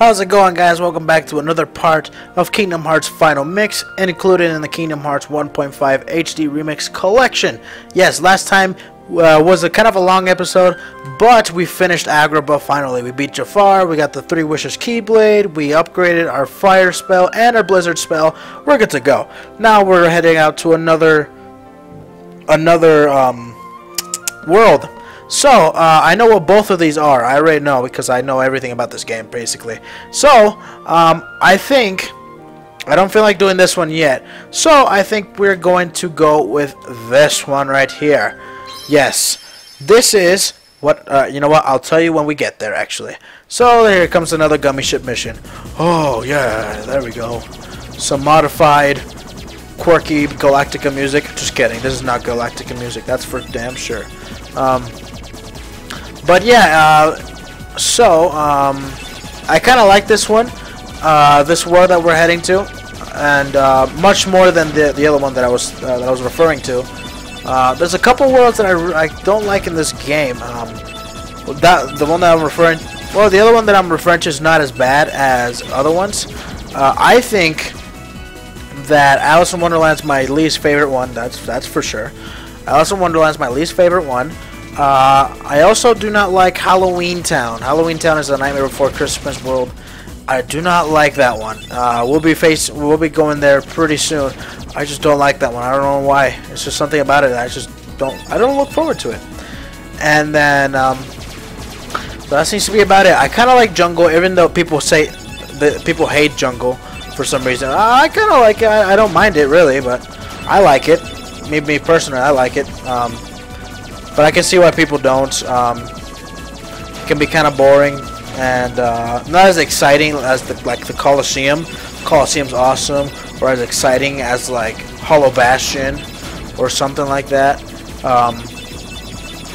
How's it going guys? Welcome back to another part of Kingdom Hearts Final Mix and included in the Kingdom Hearts 1.5 HD Remix Collection. Yes, last time uh, was a kind of a long episode, but we finished Agrabah finally. We beat Jafar, we got the Three Wishes Keyblade, we upgraded our Fire spell and our Blizzard spell. We're good to go. Now we're heading out to another another um, world so, uh, I know what both of these are. I already know because I know everything about this game, basically. So, um, I think... I don't feel like doing this one yet. So, I think we're going to go with this one right here. Yes. This is... What, uh, you know what? I'll tell you when we get there, actually. So, here comes another gummy ship mission. Oh, yeah. There we go. Some modified quirky Galactica music. Just kidding. This is not Galactica music. That's for damn sure. Um, but yeah, uh, so um, I kind of like this one, uh, this world that we're heading to, and uh, much more than the the other one that I was uh, that I was referring to. Uh, there's a couple worlds that I, I don't like in this game. Um, that the one that I'm referring, well, the other one that I'm referring to is not as bad as other ones. Uh, I think that Alice in Wonderland's my least favorite one. That's that's for sure. Alice in Wonderland's my least favorite one. Uh, I also do not like Halloween Town. Halloween Town is a Nightmare Before Christmas world. I do not like that one. Uh, we'll be face we'll be going there pretty soon. I just don't like that one. I don't know why. It's just something about it. I just don't. I don't look forward to it. And then um, that seems to be about it. I kind of like Jungle, even though people say that people hate Jungle for some reason. I kind of like it. I, I, don't mind it really, but I like it. Me, me personally, I like it. Um, but I can see why people don't. Um, it can be kind of boring and uh, not as exciting as the like the Colosseum. Colosseum's awesome, or as exciting as like Hollow Bastion or something like that, um,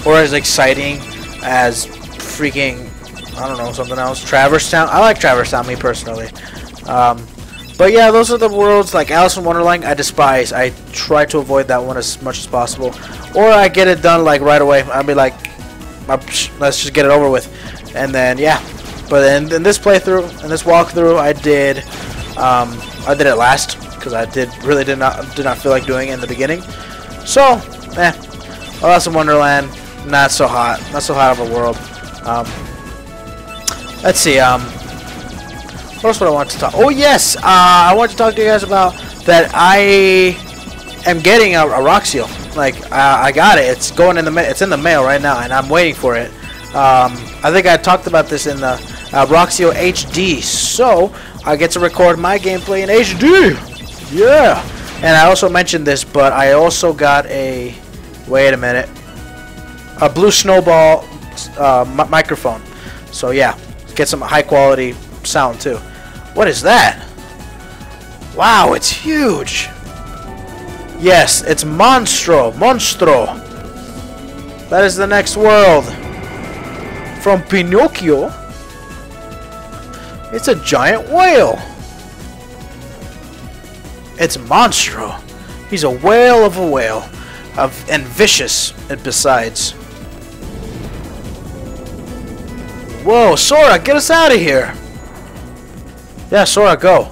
or as exciting as freaking I don't know something else. Traverse Town. I like Traverse Town, me personally. Um, but yeah, those are the worlds like Alice in Wonderland I despise. I try to avoid that one as much as possible. Or I get it done like right away. I'll be like, let's just get it over with. And then, yeah. But in, in this playthrough, in this walkthrough, I did, um, I did it last. Because I did really did not did not feel like doing it in the beginning. So, eh. Alice in Wonderland, not so hot. Not so hot of a world. Um, let's see, um, what else would I want to talk? Oh yes, uh, I want to talk to you guys about that. I am getting a, a Roxio. Like uh, I got it. It's going in the it's in the mail right now, and I'm waiting for it. Um, I think I talked about this in the uh, Roxio HD. So I get to record my gameplay in HD. Yeah. And I also mentioned this, but I also got a wait a minute, a blue snowball uh, microphone. So yeah, get some high quality sound too. What is that? Wow, it's huge. Yes, it's Monstro. Monstro. That is the next world. From Pinocchio. It's a giant whale. It's Monstro. He's a whale of a whale. Of, and vicious, and besides. Whoa, Sora, get us out of here! Yeah, Sora, go.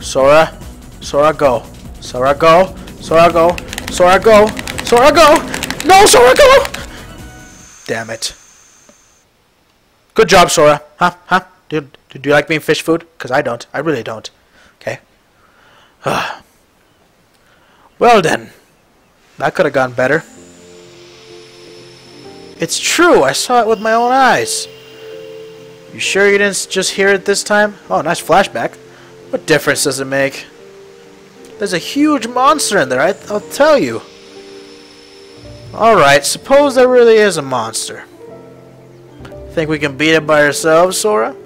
Sora. Sora, go. Sora, go. Sora, go. Sora, go. Sora, go. No, Sora, go! Damn it. Good job, Sora. Huh? Huh? Do, do, do you like being fish food? Because I don't. I really don't. Okay. well then. That could have gone better. It's true. I saw it with my own eyes. You sure you didn't just hear it this time? Oh, nice flashback. What difference does it make? There's a huge monster in there, I will tell you. Alright, suppose there really is a monster. Think we can beat it by ourselves, Sora?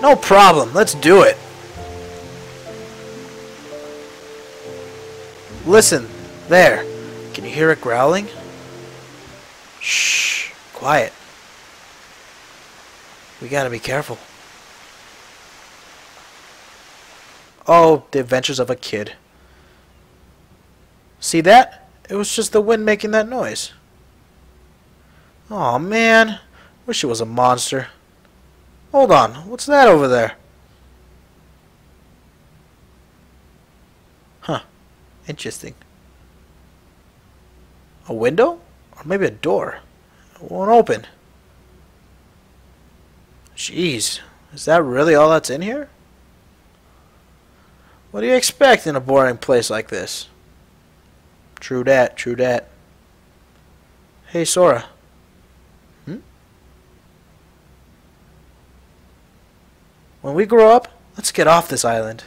No problem, let's do it. Listen, there. Can you hear it growling? Shh. Quiet. We gotta be careful. Oh, the adventures of a kid. See that? It was just the wind making that noise. Oh man, wish it was a monster. Hold on, what's that over there? Huh, interesting. A window? Or maybe a door? Won't open. Jeez, is that really all that's in here? What do you expect in a boring place like this? True dat, true dat. Hey, Sora. Hmm? When we grow up, let's get off this island.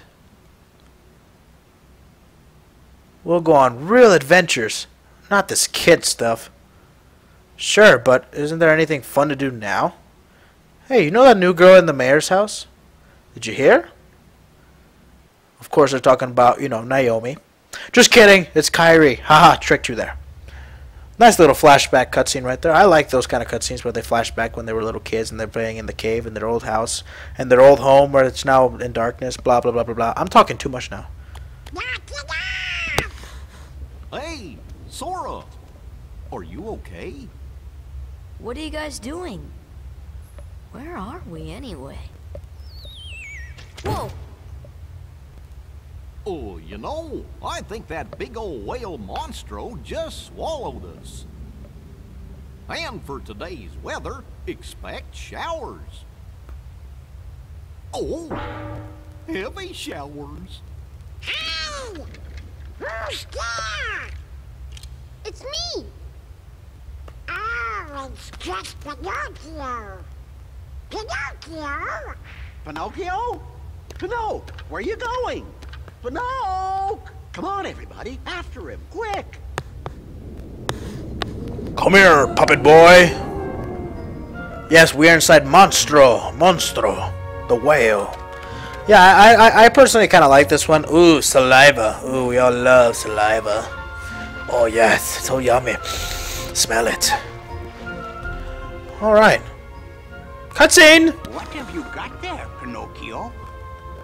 We'll go on real adventures, not this kid stuff. Sure, but isn't there anything fun to do now? Hey, you know that new girl in the mayor's house? Did you hear? Of course, they're talking about, you know, Naomi. Just kidding. It's Kairi. Haha, tricked you there. Nice little flashback cutscene right there. I like those kind of cutscenes where they flash back when they were little kids and they're playing in the cave in their old house and their old home where it's now in darkness. Blah blah blah blah blah. I'm talking too much now. Hey, Sora, are you okay? What are you guys doing? Where are we anyway? Whoa! Oh, you know, I think that big old whale monstro just swallowed us. And for today's weather, expect showers. Oh, heavy showers. Hey! Who's there? It's me! It's just Pinocchio! Pinocchio! Pinocchio? Pinocchio, where are you going? Pinocchio! Come on, everybody, after him, quick! Come here, puppet boy. Yes, we are inside Monstro. Monstro. The whale. Yeah, I, I, I personally kind of like this one. Ooh, saliva. Ooh, we all love saliva. Oh, yes. So yummy. Smell it. Alright. Cutscene! What have you got there, Pinocchio?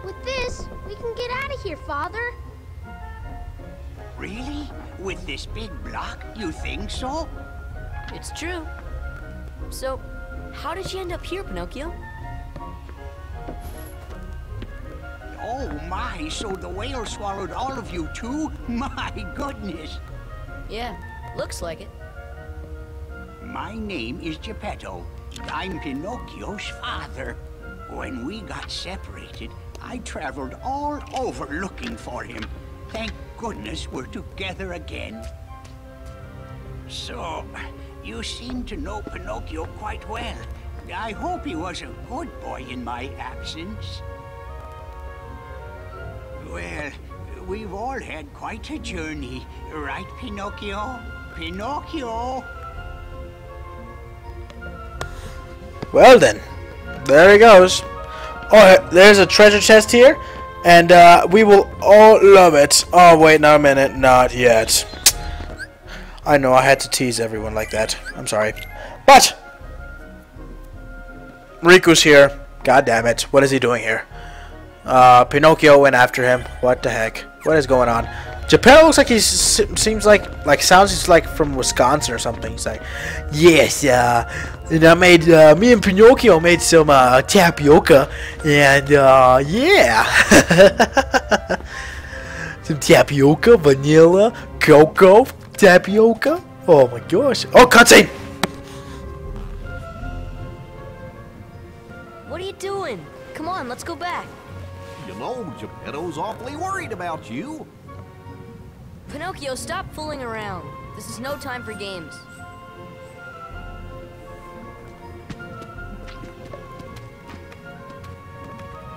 With this, we can get out of here, Father. Really? With this big block, you think so? It's true. So, how did she end up here, Pinocchio? Oh my, so the whale swallowed all of you too? My goodness! Yeah, looks like it. My name is Geppetto. I'm Pinocchio's father. When we got separated, I traveled all over looking for him. Thank goodness we're together again. So, you seem to know Pinocchio quite well. I hope he was a good boy in my absence. Well, we've all had quite a journey, right, Pinocchio? Pinocchio! Well then, there he goes. Oh, there's a treasure chest here, and uh, we will all love it. Oh wait, not a minute, not yet. I know I had to tease everyone like that. I'm sorry, but Riku's here. God damn it! What is he doing here? Uh, Pinocchio went after him. What the heck? What is going on? Geppetto looks like he seems like like sounds he's like from Wisconsin or something. He's like, yes, uh, and I made uh, me and Pinocchio made some uh, tapioca, and uh, yeah, some tapioca, vanilla, cocoa, tapioca. Oh my gosh! Oh, cutscene. What are you doing? Come on, let's go back. You know, Geppetto's awfully worried about you. Pinocchio, stop fooling around. This is no time for games.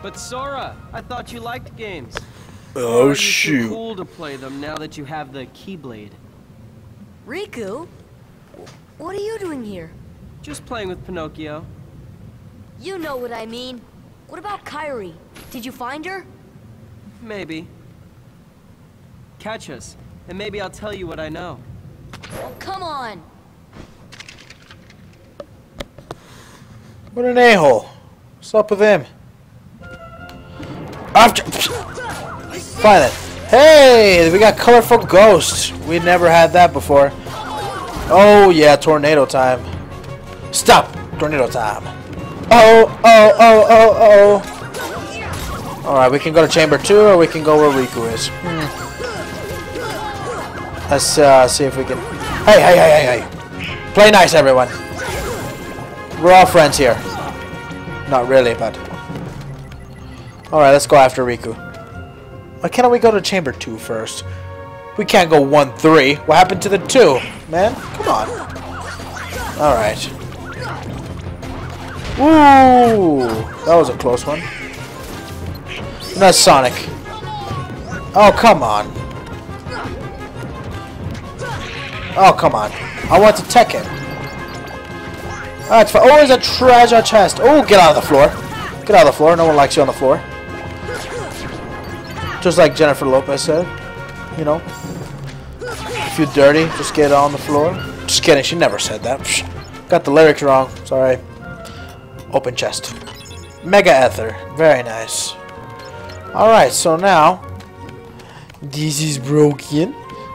But Sora, I thought you liked games. Oh Or are you shoot! Too cool to play them now that you have the Keyblade. Riku? What are you doing here? Just playing with Pinocchio. You know what I mean. What about Kairi? Did you find her? Maybe. Catch us, and maybe I'll tell you what I know. Oh, come on. What an a-hole. What's up with him? After. Fine then. Hey, we got colorful ghosts. We never had that before. Oh yeah, tornado time. Stop! Tornado time. Oh, oh, oh, oh, oh. Alright, we can go to chamber 2 or we can go where Riku is. Hmm. Let's uh, see if we can... Hey, hey, hey, hey, hey. Play nice, everyone. We're all friends here. Not really, but... Alright, let's go after Riku. Why can't we go to chamber 2 first? We can't go 1-3. What happened to the 2? Man, come on. Alright. Ooh, that was a close one. That's Sonic. Oh, come on. Oh, come on. I want to tech it. That's. Oh, there's a treasure chest. Oh, get out of the floor. Get out of the floor. No one likes you on the floor. Just like Jennifer Lopez said. You know. If you're dirty, just get on the floor. Just kidding. She never said that. Psh, got the lyrics wrong. Sorry. Open chest. Mega Ether. Very nice. Alright, so now... This is broken.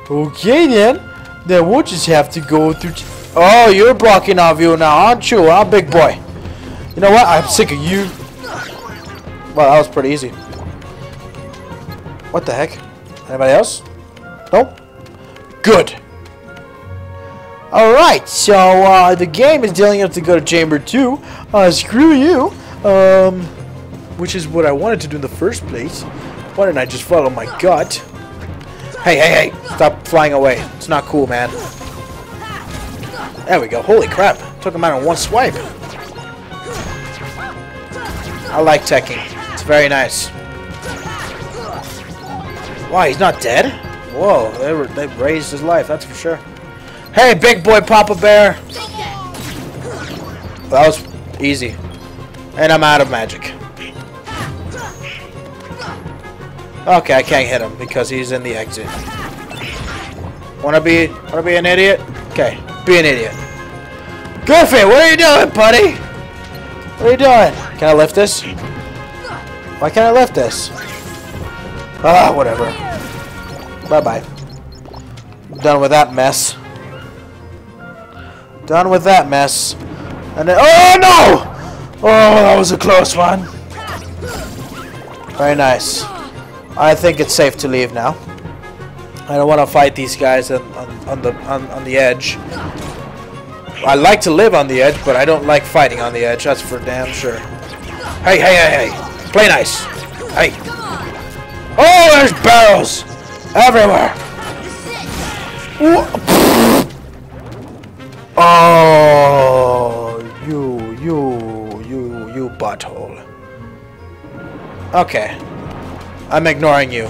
Okay then. Then we'll just have to go through... Oh, you're blocking our view now, aren't you? Huh, big boy? You know what? I'm sick of you. Well, that was pretty easy. What the heck? Anybody else? Nope. Good. Alright, so uh, the game is telling us to go to Chamber 2. Uh, screw you. Um, which is what I wanted to do in the first place. Why didn't I just follow my gut? Hey, hey, hey! Stop flying away. It's not cool, man. There we go. Holy crap. Took him out in one swipe. I like teching. It's very nice. Wow, he's not dead? Whoa, they, were, they raised his life, that's for sure. Hey, big boy Papa Bear! That was easy. And I'm out of magic. Okay, I can't hit him because he's in the exit. Wanna be wanna be an idiot? Okay, be an idiot. Goofy, what are you doing, buddy? What are you doing? Can I lift this? Why can't I lift this? Ah, whatever. Bye-bye. Done with that mess. Done with that mess. And then, oh no! Oh, that was a close one. Very nice. I think it's safe to leave now. I don't want to fight these guys on, on, on the on, on the edge. I like to live on the edge, but I don't like fighting on the edge. That's for damn sure. Hey, hey, hey, hey! Play nice. Hey. Oh, there's barrels everywhere. Oh, you, you, you, you butthole. Okay. I'm ignoring you.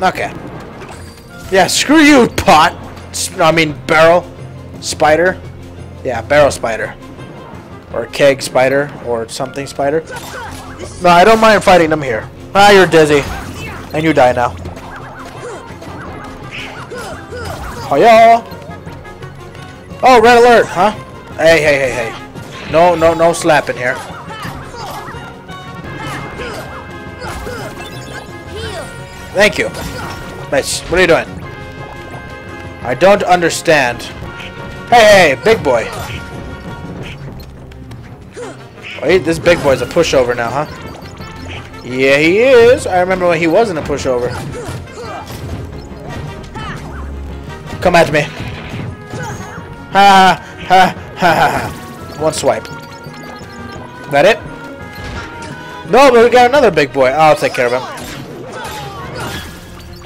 Okay. Yeah, screw you, pot. I mean, barrel. Spider. Yeah, barrel spider. Or keg spider. Or something spider. No, I don't mind fighting them here. Ah, you're dizzy. And you die now. Hiya! Oh, red alert, huh? Hey, hey, hey, hey. No, no, no slapping here. Thank you. Nice. What are you doing? I don't understand. Hey, hey, big boy. Wait, this big boy's a pushover now, huh? Yeah, he is. I remember when he wasn't a pushover. Come at me. Ha ha ha ha ha. One swipe. That it? No, but we got another big boy. I'll take care of him.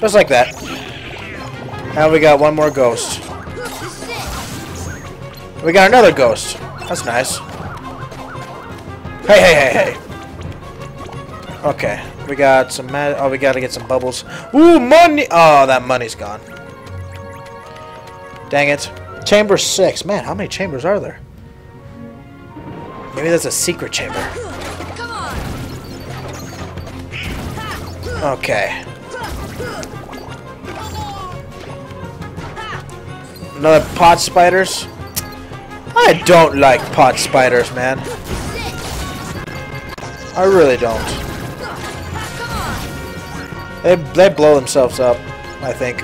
Just like that. Now we got one more ghost. We got another ghost. That's nice. Hey, hey, hey, hey. Okay. We got some mad. Oh, we gotta get some bubbles. Ooh, money! Oh, that money's gone. Dang it. Chamber 6. Man, how many chambers are there? Maybe that's a secret chamber. Okay. Another pot spiders? I don't like pot spiders, man. I really don't. They, they blow themselves up, I think.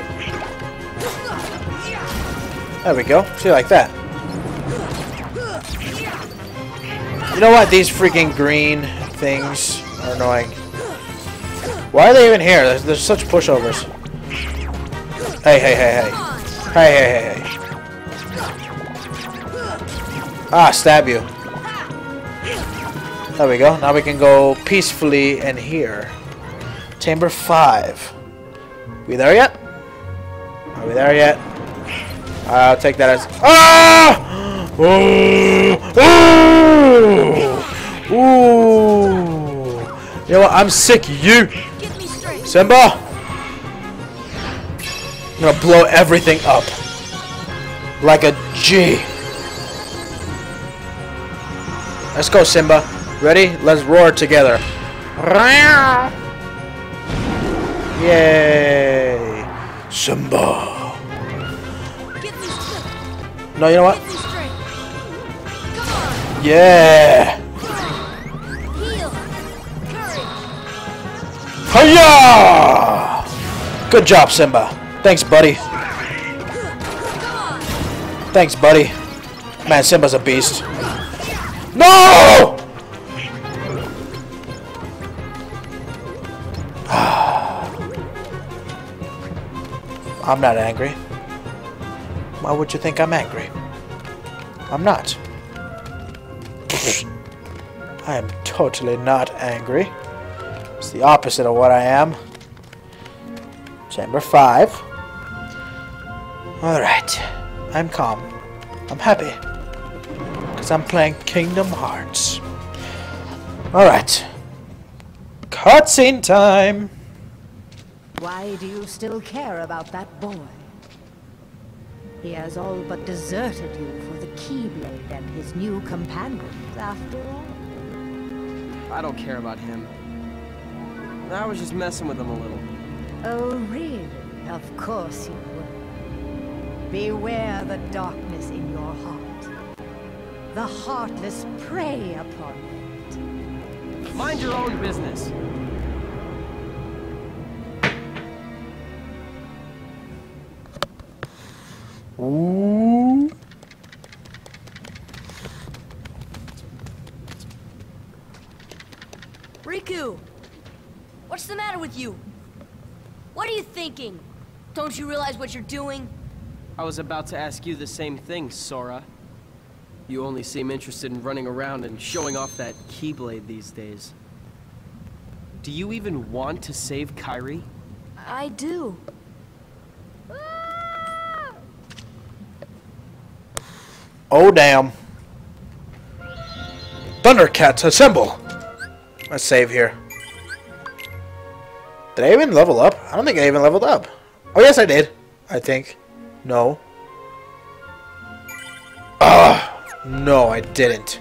There we go. See, like that. You know what? These freaking green things are annoying. Why are they even here? There's, there's such pushovers. Hey, hey, hey, hey. Hey, hey, hey, hey. Ah, stab you. There we go. Now we can go peacefully in here. Chamber 5. We there yet? Are we there yet? I'll take that as... Ah! Ooh! Ooh! You know what? I'm sick you! Simba! I'm gonna blow everything up. Like a G. Let's go, Simba. Ready? Let's roar together. Yay! Simba. No, you know what? Yeah! Hiya! Good job, Simba. Thanks, buddy. Thanks, buddy. Man, Simba's a beast. No! I'm not angry. Why would you think I'm angry? I'm not. I am totally not angry. It's the opposite of what I am. Chamber 5. Alright. I'm calm. I'm happy. Because I'm playing Kingdom Hearts. Alright. Cutscene time! Why do you still care about that boy? He has all but deserted you for the Keyblade and his new companions, after all. I don't care about him. I was just messing with him a little. Oh, really? Of course you would. Beware the darkness in your heart. The heartless prey upon it. Mind your own business. Ooh. Riku! What's the matter with you? What are you thinking? Don't you realize what you're doing? I was about to ask you the same thing, Sora. You only seem interested in running around and showing off that Keyblade these days. Do you even want to save Kairi? I do. Oh, damn. Thundercats, assemble! Let's save here. Did I even level up? I don't think I even leveled up. Oh, yes, I did. I think. No. No, I didn't.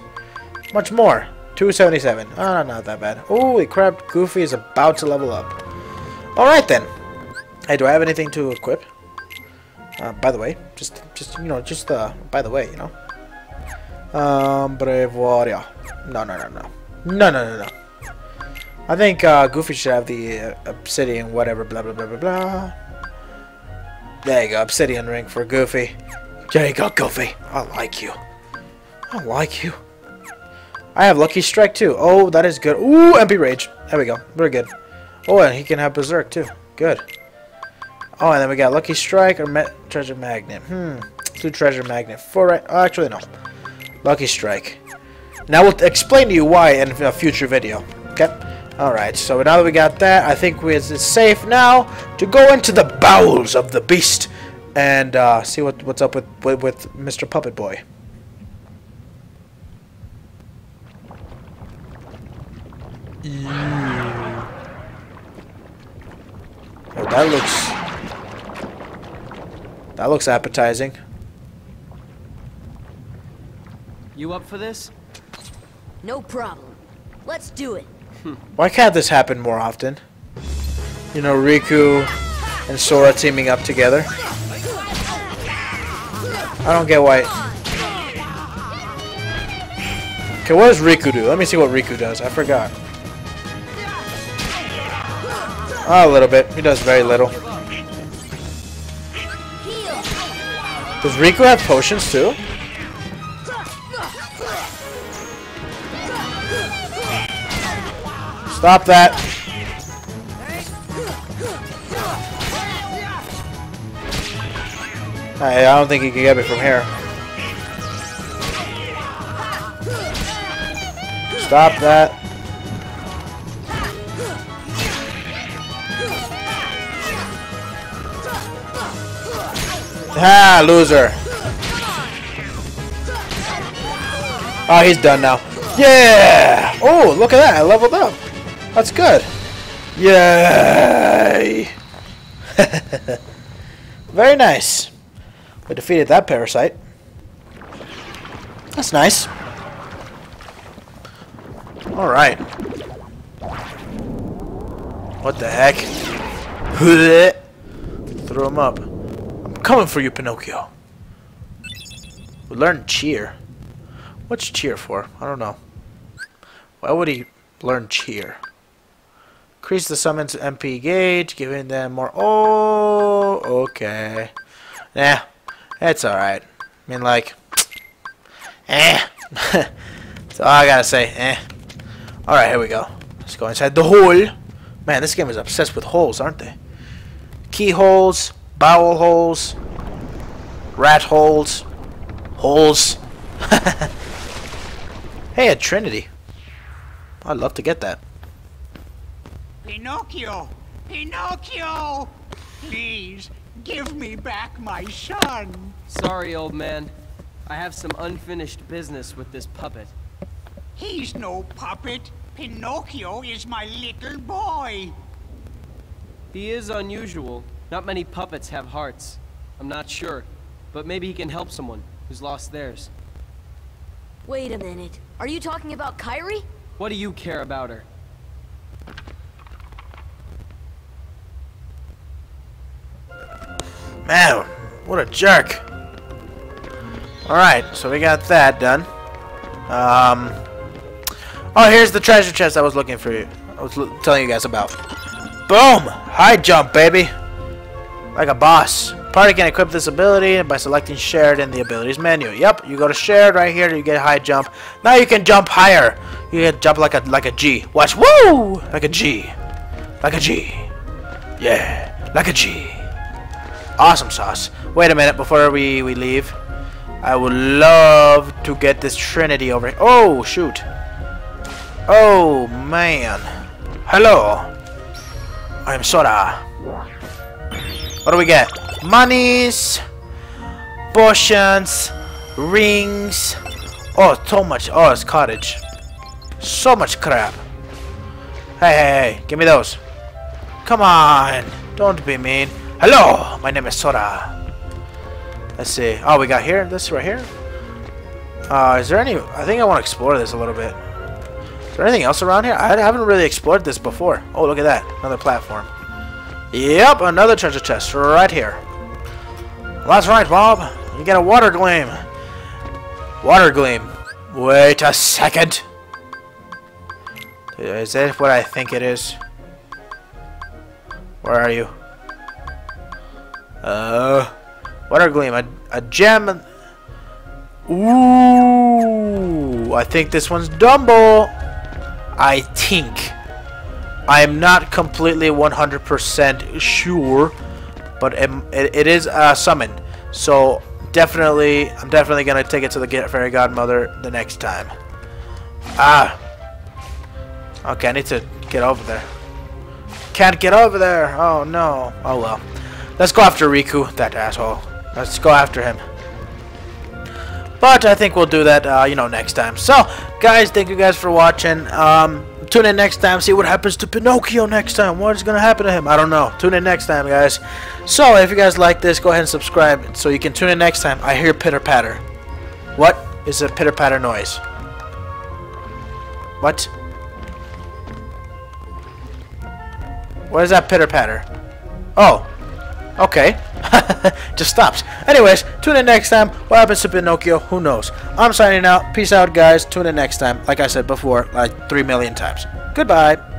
Much more. 277. Ah, not that bad. Holy crap, Goofy is about to level up. Alright then. Hey, do I have anything to equip? Uh, by the way, just, just you know, just uh, by the way, you know. Um, Brevoria. No, no, no, no, no, no, no, no. I think uh, Goofy should have the uh, obsidian, whatever, blah blah blah blah blah. There you go, obsidian ring for Goofy. There you go, Goofy. I like you. I like you. I have Lucky Strike too. Oh, that is good. Ooh, MP Rage. There we go. Very good. Oh, and he can have Berserk too. Good. Oh, and then we got Lucky Strike or Treasure Magnet. Hmm. Do Treasure Magnet. For right. Oh, actually, no. Lucky Strike. Now we'll explain to you why in a future video. Okay? Alright, so now that we got that, I think we, it's safe now to go into the bowels of the beast and uh, see what, what's up with, with, with Mr. Puppet Boy. Oh, that looks... That looks appetizing. You up for this? No problem. Let's do it. Why can't this happen more often? You know, Riku and Sora teaming up together. I don't get why. Okay, what does Riku do? Let me see what Riku does. I forgot. Oh, a little bit. He does very little. Does Riku have potions too? Stop that. I, I don't think he can get me from here. Stop that. Ah, loser. Oh, he's done now. Yeah! Oh, look at that. I leveled up. That's good. Yay! Very nice. We defeated that parasite. That's nice. Alright. What the heck? Throw him up. Coming for you, Pinocchio. We learned cheer. What's cheer for? I don't know. Why would he learn cheer? Increase the summon's MP gauge, giving them more... Oh, okay. Nah, it's alright. I mean, like... Eh. That's all I gotta say. Eh. Alright, here we go. Let's go inside the hole. Man, this game is obsessed with holes, aren't they? Keyholes, bowel holes, rat holes, holes. hey, a Trinity. I'd love to get that. Pinocchio! Pinocchio! Please, give me back my son! Sorry, old man. I have some unfinished business with this puppet. He's no puppet. Pinocchio is my little boy. He is unusual. Not many puppets have hearts. I'm not sure, but maybe he can help someone who's lost theirs. Wait a minute. Are you talking about Kairi? What do you care about her? Man, what a jerk. Alright, so we got that done. Um, oh, here's the treasure chest I was looking for you. I was telling you guys about. Boom! High jump, baby! Like a boss. Party can equip this ability by selecting shared in the abilities menu. Yep, you go to shared right here, you get high jump. Now you can jump higher. You can jump like a like a G. Watch, woo! Like a G. Like a G. Yeah, like a G. Awesome sauce. Wait a minute before we, we leave. I would love to get this Trinity over here. Oh, shoot. Oh, man. Hello. I'm Sora. What do we get? Monies, potions, rings. Oh, so much. Oh, it's cottage. So much crap. Hey, hey, hey. Give me those. Come on. Don't be mean. Hello, my name is Sora. Let's see. Oh, we got here. This right here. Uh, is there any? I think I want to explore this a little bit. Is there anything else around here? I haven't really explored this before. Oh, look at that. Another platform. Yep, another treasure chest right here. Well, that's right, Bob. You get a water gleam. Water gleam. Wait a second. Is that what I think it is? Where are you? Uh, water gleam, a, a gem. Ooh, I think this one's Dumbo. I think. I am not completely 100% sure, but it, it, is a summon. So definitely, I'm definitely gonna take it to the fairy godmother the next time. Ah. Okay, I need to get over there. Can't get over there. Oh no. Oh well. Let's go after Riku, that asshole. Let's go after him. But I think we'll do that, uh, you know, next time. So, guys, thank you guys for watching. Um, tune in next time, see what happens to Pinocchio next time. What is going to happen to him? I don't know. Tune in next time, guys. So, if you guys like this, go ahead and subscribe so you can tune in next time. I hear pitter-patter. What is a pitter-patter noise? What? What is that pitter-patter? Oh. Okay. Just stops. Anyways, tune in next time. What happens to Pinocchio? Who knows? I'm signing out. Peace out, guys. Tune in next time. Like I said before, like three million times. Goodbye.